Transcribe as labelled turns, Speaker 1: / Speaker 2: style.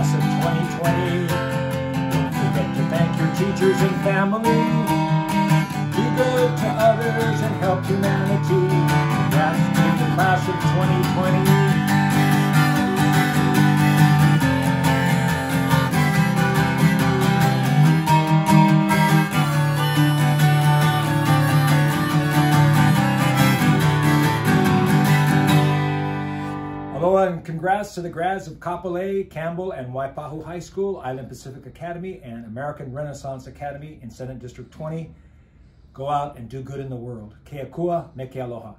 Speaker 1: class of 2020. Don't forget to thank your teachers and family. Be good to others and help humanity. That's to the class of 2020. Aloha and congrats to the grads of Kapolei, Campbell, and Waipahu High School, Island Pacific Academy, and American Renaissance Academy in Senate District 20. Go out and do good in the world. Ke akua, me ke aloha.